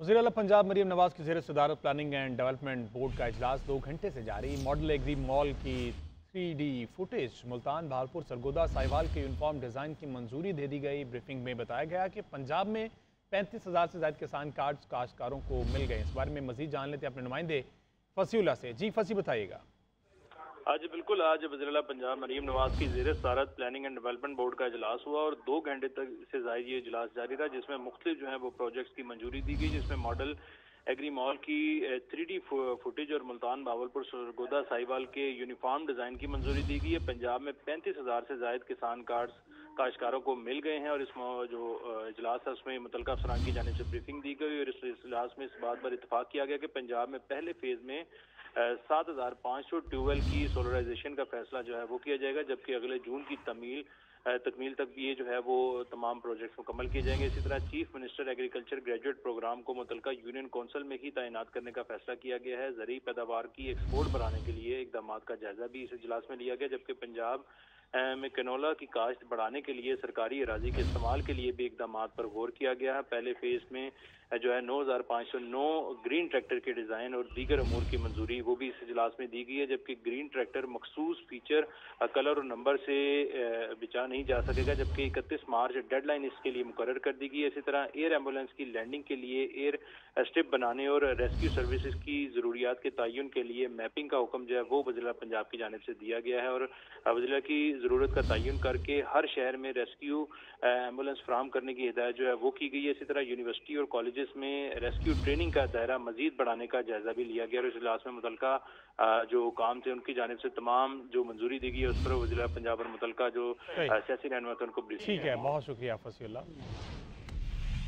وزیر اعلیٰ پنجاب مریم نواز کی زیر صدارت پلاننگ اینڈ ڈیولپمنٹ بورڈ کا اجلاس دو گھنٹے سے جاری۔ ماڈل ایگری مال کی three D footage Multan Bahawalpur Sargodha Sahiwal کے یونیفارم ڈیزائن کی منظوری دے دی گئی۔ بریفنگ میں بتایا گیا کہ پنجاب میں پینتیس ہزار سے زائد کسان کارڈز کاشتکاروں کو مل گئے۔ اس بارے میں مزید جان لیتے اپنے نمائندے فسی اللہ سے۔ جی فسی بتائیے گا۔ آج بالکل، آج وزیر اللہ پنجاب مریم نواز کی زیر صدارت پلاننگ اینڈ ڈیولپمنٹ بورڈ کا اجلاس ہوا اور دو گھنٹے تک سے زائد یہ اجلاس جاری رہا جس میں مختلف جو ہیں وہ پروجیکٹس کی منظوری دی گئی، جس میں ماڈل ایگری مال کی تھری ڈی فوٹیج اور ملتان باولپور سرگودا سائیوال کے یونیفارم ڈیزائن کی منظوری دی گئی ہے۔ پنجاب میں پینتیس ہزار سے زائد کسان کارڈز، کاشتکاروں کو مل گئے ہیں اور اس جو اجلاس ہے، اس میں متعلقہ افسران کی جانب سے بریفنگ دی گئی اور اس اجلاس میں اس بات پر اتفاق کیا گیا کہ پنجاب میں پہلے فیز میں سات ہزار پانچ سو ٹیوبیل کی سولرائزیشن کا فیصلہ جو ہے وہ کیا جائے گا، جبکہ اگلے جون کی تمیل تکمیل تک بھی یہ جو ہے وہ تمام پروجیکٹس مکمل کیے جائیں گے۔ اسی طرح chief minister agriculture graduate program کو متعلقہ یونین کونسل میں ہی تعینات کرنے کا فیصلہ کیا گیا ہے۔ زرعی پیداوار کی ایکسپورٹ بڑھانے کے لیے اقدامات کا جائزہ بھی اس اجلاس میں لیا گیا، جبکہ پنجاب میں کنولا کی کاشت بڑھانے کے لیے سرکاری اراضی کے استعمال کے لیے بھی اقدامات پر غور کیا گیا ہے۔ پہلے فیز میں جو ہے نو ہزار پانچ سو نو گرین ٹریکٹر کے ڈیزائن اور دیگر امور کی منظوری، وہ بھی اس اجلاس میں دی گئی ہے، جبکہ گرین ٹریکٹر مخصوص فیچر کلر اور نمبر سے بچا نہیں جا سکے گا، جبکہ اکتیس مارچ ڈیڈ لائن اس کے لیے مقرر کر دی گئی ہے۔ اسی طرح ایئر ایمبولینس کی لینڈنگ کے لیے ایئر اسٹپ بنانے اور ریسکیو سروسز کی ضروریات کے تعین کے لیے میپنگ کا حکم جو ہے وہ وزیر پنجاب کی جانب سے دیا گیا ہے۔ اور وزیر کی ضرورت کا تعین کر کے ہر شہر میں ریسکیو ایمبولینس فراہم کرنے کی ہدایت جو ہے وہ کی گئی ہے۔ اسی طرح یونیورسٹی اور کالجز میں ریسکیو ٹریننگ کا دائرہ مزید بڑھانے کا جائزہ بھی لیا گیا اور اس اجلاس میں متعلقہ جو کام تھے ان کی جانب سے تمام جو منظوری دی گئی ہے اس پر وزیر پنجاب اور متعلقہ جو سیاسی رہنما تھے ان کو ٹھیک ہے بہت شکریہ فصی اللہ۔